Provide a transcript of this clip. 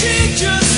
she just